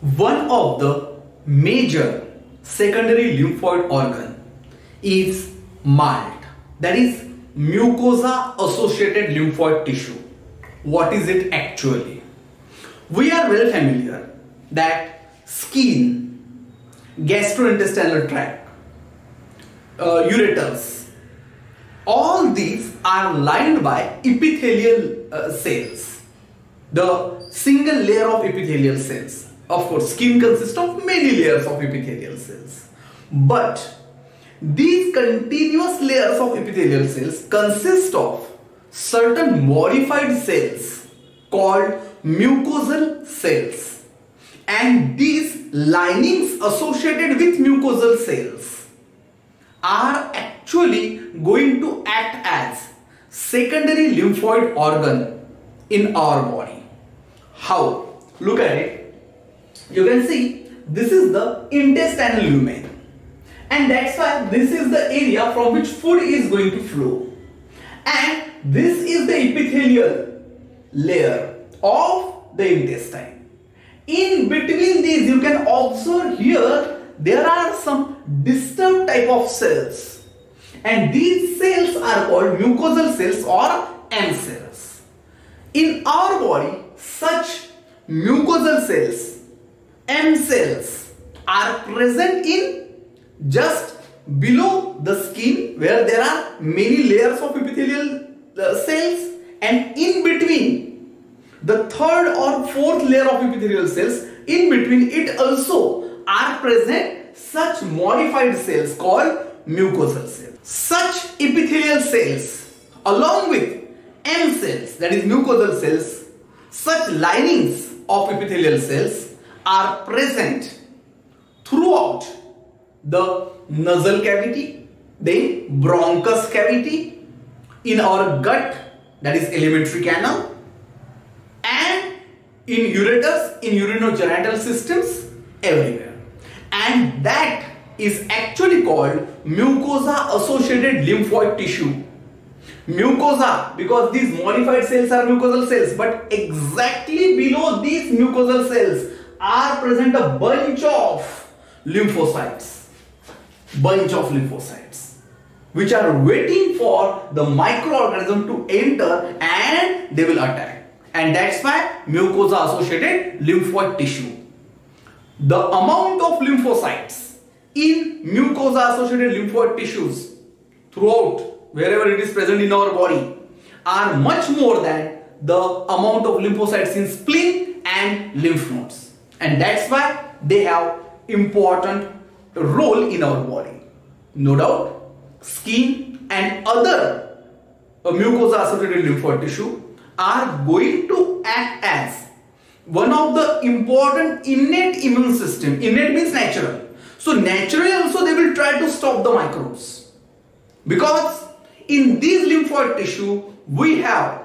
one of the major secondary lymphoid organ is MALT that is mucosa associated lymphoid tissue. What is it actually? We are well familiar that skin, gastrointestinal tract, uh, ureters, all these are lined by epithelial uh, cells. The single layer of epithelial cells. Of course, skin consists of many layers of epithelial cells. But these continuous layers of epithelial cells consist of certain modified cells called mucosal cells. And these linings associated with mucosal cells are actually going to act as secondary lymphoid organ in our body. How? Look at it. You can see this is the intestinal lumen and that's why this is the area from which food is going to flow and this is the epithelial layer of the intestine. In between these you can observe here there are some disturbed type of cells and these cells are called mucosal cells or M cells. In our body such mucosal cells M cells are present in just below the skin where there are many layers of epithelial uh, cells and in between the third or fourth layer of epithelial cells in between it also are present such modified cells called mucosal cells. Such epithelial cells along with M cells that is mucosal cells such linings of epithelial cells are present throughout the nasal cavity, then bronchus cavity, in our gut that is alimentary canal and in ureters, in urinogenital systems everywhere. And that is actually called mucosa associated lymphoid tissue. Mucosa because these modified cells are mucosal cells but exactly below these mucosal cells are present a bunch of lymphocytes. Bunch of lymphocytes which are waiting for the microorganism to enter and they will attack. And that's why mucosa associated lymphoid tissue. The amount of lymphocytes in mucosa associated lymphoid tissues throughout wherever it is present in our body are much more than the amount of lymphocytes in spleen and lymph nodes and that's why they have important role in our body. No doubt, skin and other uh, mucosa associated lymphoid tissue are going to act as one of the important innate immune system. Innate means natural. So naturally also they will try to stop the microbes. Because in these lymphoid tissue we have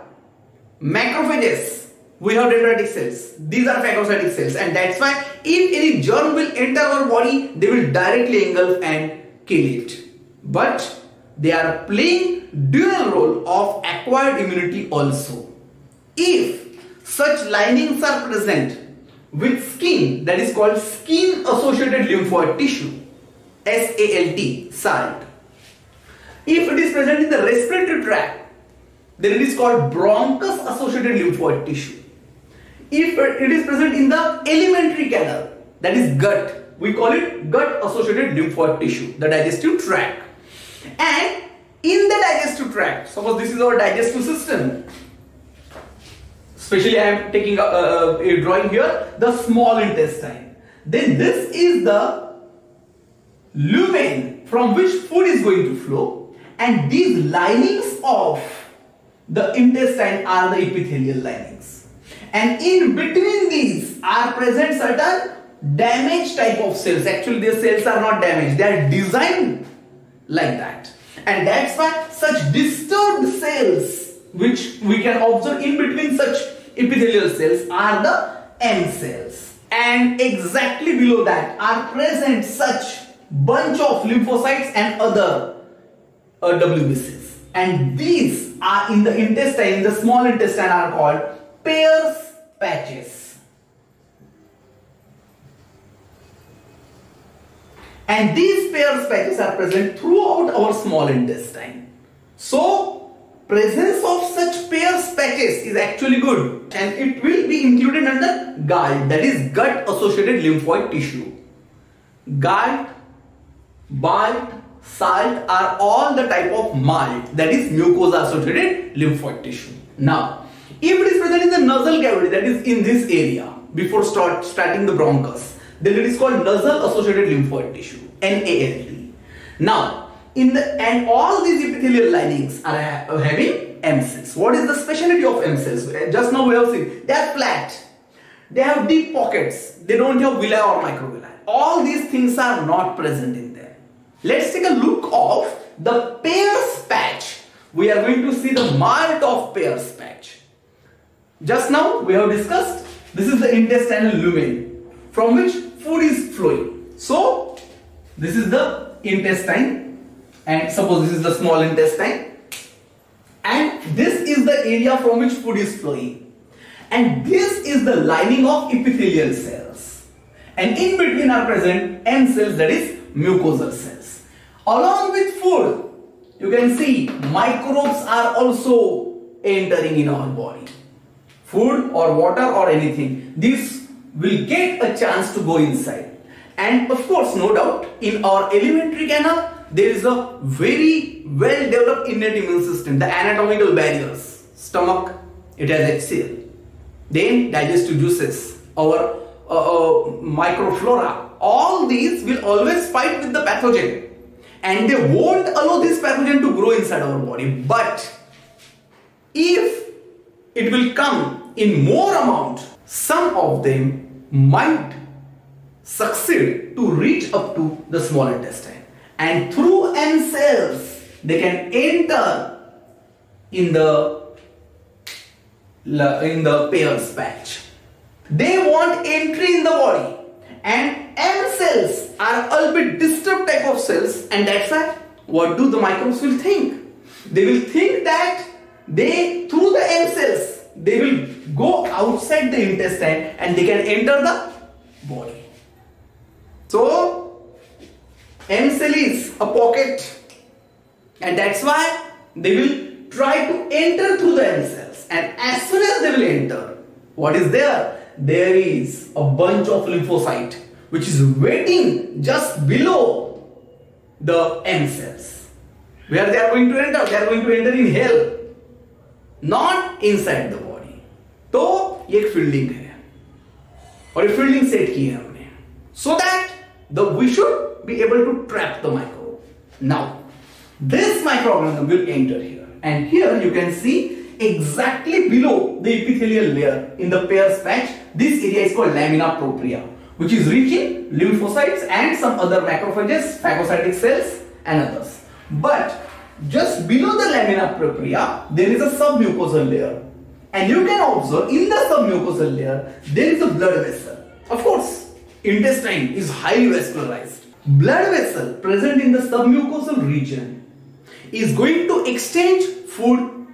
macrophages we have dendritic cells. These are phagocytic cells and that's why if any germ will enter our body, they will directly engulf and kill it. But they are playing dual role of acquired immunity also. If such linings are present with skin that is called skin associated lymphoid tissue SALT SALT if it is present in the respiratory tract then it is called bronchus associated lymphoid tissue if it is present in the alimentary canal, that is gut, we call it gut associated lymphoid tissue, the digestive tract. And in the digestive tract, suppose this is our digestive system, especially I am taking a, a, a drawing here, the small intestine. Then this is the lumen from which food is going to flow and these linings of the intestine are the epithelial linings and in between these are present certain damaged type of cells. Actually these cells are not damaged, they are designed like that. And that's why such disturbed cells which we can observe in between such epithelial cells are the M cells. And exactly below that are present such bunch of lymphocytes and other uh, WBCs. And these are in the intestine, in the small intestine are called Peyer's patches. And these Peyer's patches are present throughout our small intestine. So, presence of such Peyer's patches is actually good and it will be included under GALT that is gut associated lymphoid tissue. GALT, BALT, SALT are all the type of MALT that is mucosa associated lymphoid tissue. Now, if it is present in the nasal cavity that is in this area before start, starting the bronchus, then it is called nasal associated lymphoid tissue, NALT. Now, in the and all these epithelial linings are ha having M cells. What is the specialty of M cells? Uh, just now we have seen they are flat. They have deep pockets. They don't have villi or microvilli. All these things are not present in there. Let's take a look of the Peyer's patch. We are going to see the malt of Peyer's patch. Just now we have discussed this is the intestinal lumen from which food is flowing. So, this is the intestine and suppose this is the small intestine and this is the area from which food is flowing and this is the lining of epithelial cells and in between are present M cells that is mucosal cells. Along with food you can see microbes are also entering in our body. Food or water or anything. this will get a chance to go inside. And of course, no doubt, in our alimentary canal, there is a very well developed innate immune system, the anatomical barriers. Stomach, it has HCl. Then digestive juices, our uh, uh, microflora, all these will always fight with the pathogen. And they won't allow this pathogen to grow inside our body. But if it will come in more amount, some of them might succeed to reach up to the small intestine and through M cells they can enter in the in the Peyer's patch. They want entry in the body and M cells are a bit disturbed type of cells and that's why what do the microbes will think? They will think that they through the M cells they will go outside the intestine and they can enter the body. So, M cell is a pocket and that's why they will try to enter through the M cells and as soon as they will enter, what is there? There is a bunch of lymphocyte which is waiting just below the M cells. Where they are going to enter? They are going to enter in hell, not inside the body तो ये एक fielding है। और ये fielding set की है हमने। So that the we should be able to trap the micro now this micro organism will enter here and here you can see exactly below the epithelial layer in the Peyer patch this area is called lamina propria which is rich in lymphocytes and some other macrophages, phagocytic cells and others. But just below the lamina propria there is a submucosal layer and you can observe in the submucosal layer, there is a blood vessel. Of course, intestine is highly vascularized. Blood vessel present in the submucosal region is going to exchange food,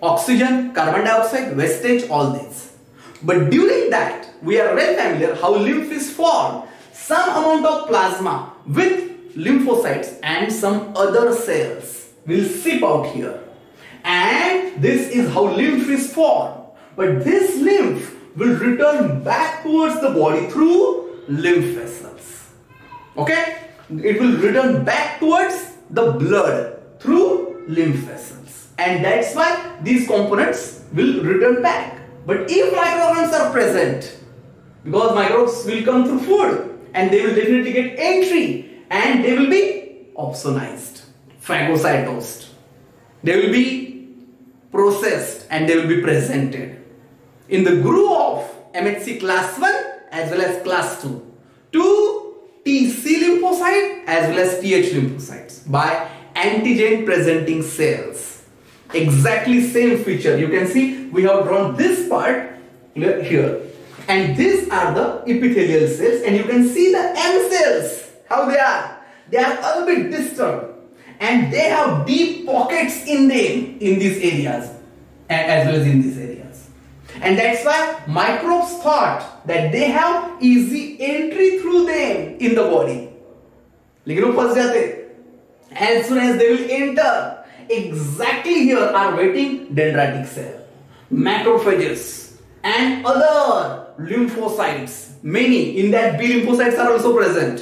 oxygen, carbon dioxide, wastage, all these. But during that, we are well familiar how lymph is formed. Some amount of plasma with lymphocytes and some other cells will seep out here and this is how lymph is formed. But this lymph will return back towards the body through lymph vessels. Okay? It will return back towards the blood through lymph vessels. And that's why these components will return back. But if microorganisms are present, because microbes will come through food and they will definitely get entry and they will be opsonized, phagocytosed. They will be processed and they will be presented. In the group of MHC class 1 as well as class 2 two TC lymphocyte as well as TH lymphocytes by antigen presenting cells. Exactly same feature. You can see we have drawn this part here. And these are the epithelial cells. And you can see the M cells how they are they are a little bit disturbed and they have deep pockets in them in these areas as well as in these areas. And that's why microbes thought that they have easy entry through them in the body. लेकिन वो फंस जाते as soon as they will enter exactly here are waiting dendritic cell macrophages and other lymphocytes many in that b lymphocytes are also present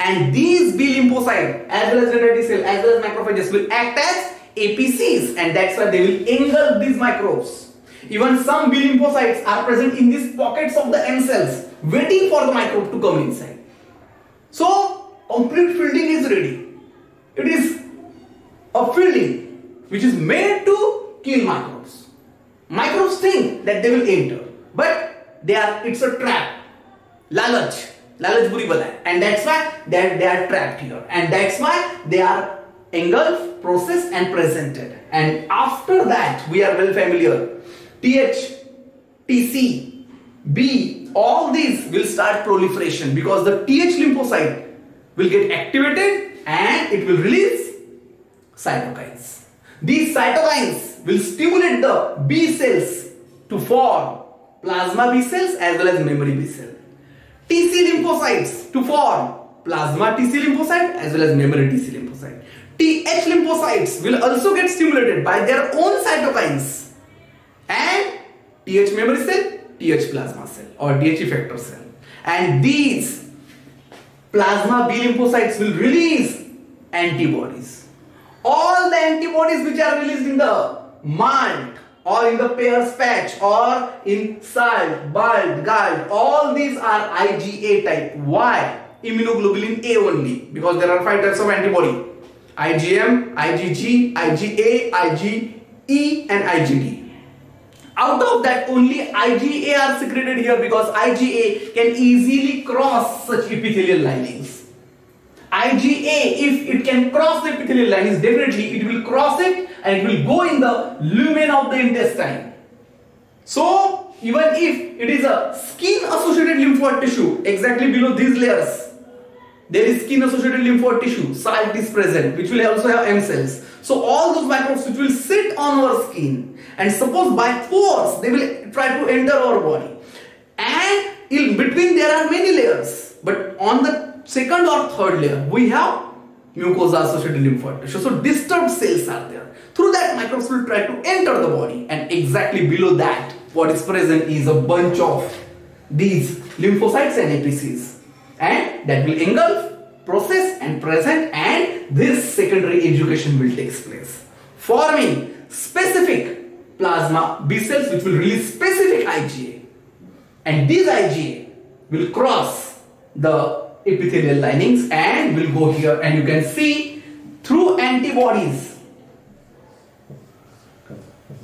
and these b lymphocytes as well as dendritic cell as well as macrophages will act as apcs and that's why they will engulf these microbes. Even some b lymphocytes are present in these pockets of the m cells waiting for the microbe to come inside. So complete fielding is ready. It is a fielding which is made to kill microbes. Microbes think that they will enter, but they are it's a trap. Lalach, lalach buri bala and that's why they, they are trapped here and that's why they are engulfed, processed and presented. And after that we are well familiar. TH, TC, B, all these will start proliferation because the TH lymphocyte will get activated and it will release cytokines. These cytokines will stimulate the B cells to form plasma B cells as well as memory B cell. TC lymphocytes to form plasma TC lymphocyte as well as memory TC lymphocyte. TH lymphocytes will also get stimulated by their own cytokines and TH memory cell, TH plasma cell or TH effector cell. And these plasma B lymphocytes will release antibodies. All the antibodies which are released in the malt or in the Peyer's patch or in salt, BALT, GALT, all these are IgA type. Why? Immunoglobulin A only because there are five types of antibody. IgM, IgG, IgA, IgE and IgD. Out of that only IgA are secreted here because IgA can easily cross such epithelial linings. IgA, if it can cross the epithelial linings, definitely it will cross it and it will go in the lumen of the intestine. So, even if it is a skin associated lymphoid tissue exactly below these layers, there is skin associated lymphoid tissue, salt is present, which will also have M cells. So all those microbes which will sit on our skin and suppose by force they will try to enter our body and in between there are many layers but on the second or third layer we have mucosa associated lymphoid tissue. So disturbed cells are there. Through that microbes will try to enter the body and exactly below that what is present is a bunch of these lymphocytes and APCs and that will engulf, process and present and this secondary education will take place. Forming specific plasma B cells which will release specific IgA and these IgA will cross the epithelial linings and we'll go here and you can see through antibodies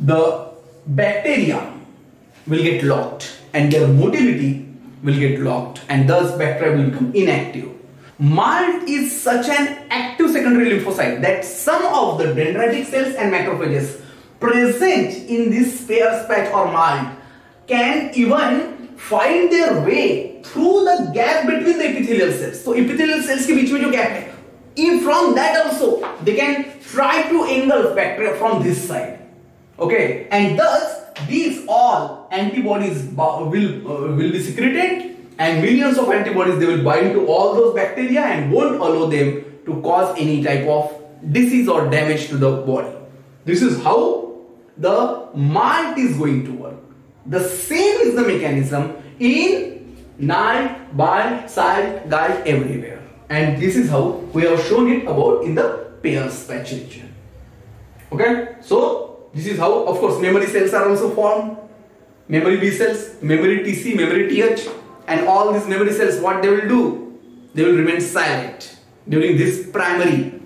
the bacteria will get locked and their motility will get locked and thus bacteria will become inactive. MALT is such an active secondary lymphocyte that some of the dendritic cells and macrophages present in this Peyer's patch or MALT can even find their way through the gap between the epithelial cells. So epithelial cells के बीच में जो gap है, in from that also they can try to engulf bacteria from this side. Okay, and thus these all antibodies will uh, will be secreted and millions of antibodies they will bind to all those bacteria and won't allow them to cause any type of disease or damage to the body. This is how the malt is going to work. the same is the mechanism in NALT, BALT, salt, GALT everywhere. And this is how we have shown it about in the Peyer's patch region. Okay, so this is how of course memory cells are also formed. Memory B cells, memory TC, memory TH and all these memory cells what they will do? They will remain silent during this primary,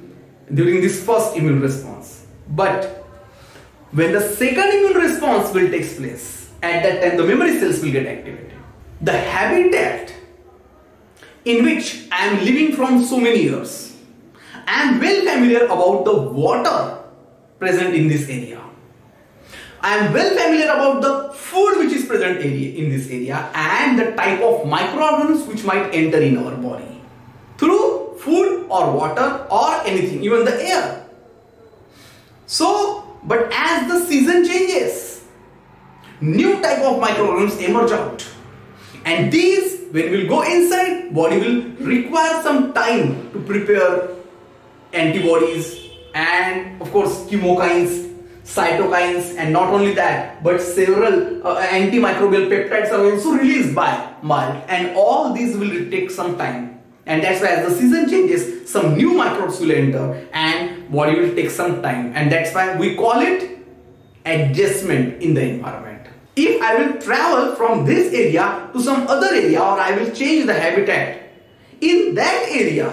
during this first immune response. But when the second immune response will take place, at that time the memory cells will get activated. The habitat in which I am living from so many years, I am well familiar about the water present in this area. I am well familiar about the food which is present area in this area and the type of microorganisms which might enter in our body through food or water or anything, even the air. So but as the season changes, new type of microorganisms emerge out. And these, when will go inside, body will require some time to prepare antibodies and of course chemokines cytokines and not only that but several uh, antimicrobial peptides are also released by malt. And all these will take some time. And that's why as the season changes some new microbes will enter and body will take some time. And that's why we call it adjustment in the environment if i will travel from this area to some other area or i will change the habitat in that area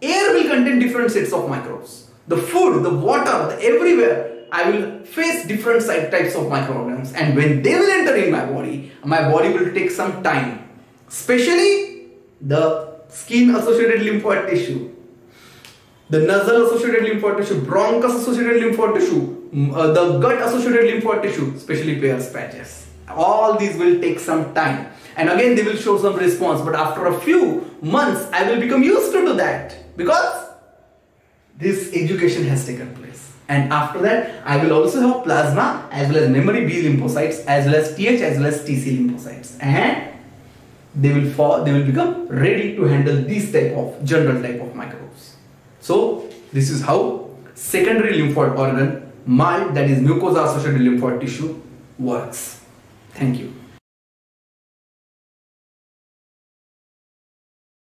air will contain different sets of microbes the food the water the everywhere I will face different types of microorganisms and when they will enter in my body, my body will take some time. Especially the skin associated lymphoid tissue, the nasal associated lymphoid tissue, bronchus associated lymphoid tissue, uh, the gut associated lymphoid tissue, especially Peyer's patches. All these will take some time. And again they will show some response. But after a few months I will become used to do that. Because this education has taken place. And after that I will also have plasma as well as memory B lymphocytes as well as TH as well as TC lymphocytes. And they will fall they will become ready to handle these type of general type of microbes. So this is how secondary lymphoid organ MALT that is mucosa associated lymphoid tissue works thank you